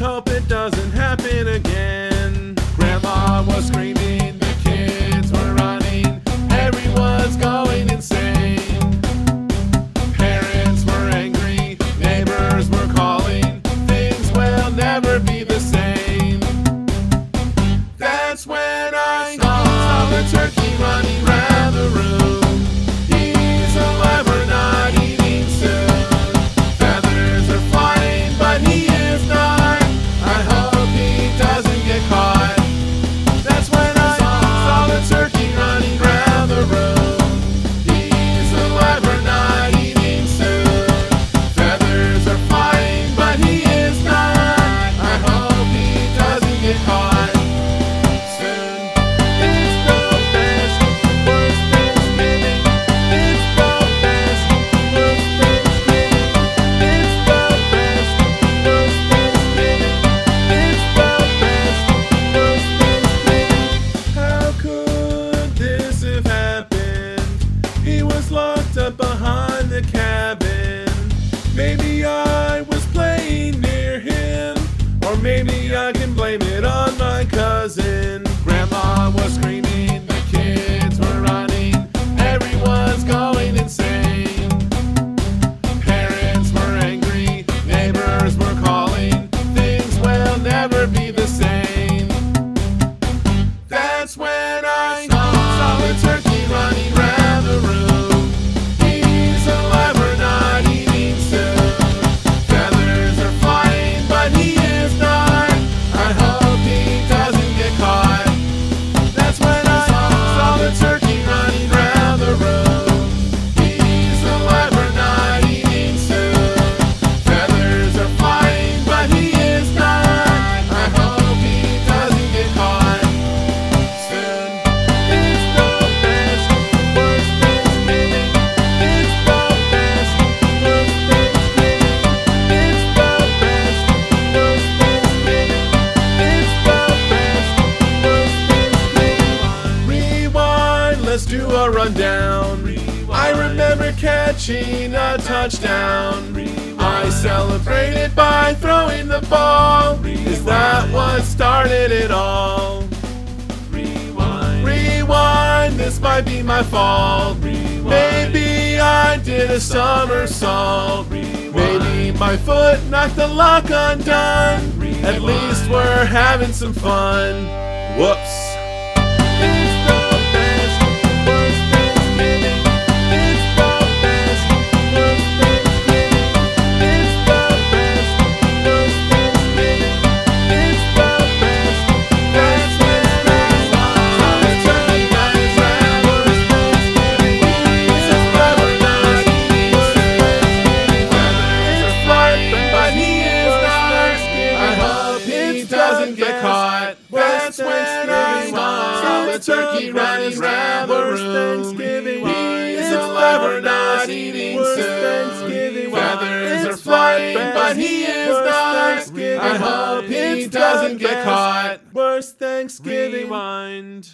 hope it doesn't happen again. Grandma was screaming, the kids were running, everyone's going insane. Parents were angry, neighbors were calling, things will never be. are. Rundown. I remember catching a touchdown. I celebrated by throwing the ball. Is that what started it all? Rewind. Rewind, this might be my fault. Maybe I did a somersault. Maybe my foot knocked the lock undone. At least we're having some fun. Whoops. Get caught. That's when I saw the turkey running around the room. He's a lover, not eating soon. Feathers are flying, but he is not. I hope he doesn't get caught. Worst Thanksgiving. Rewind.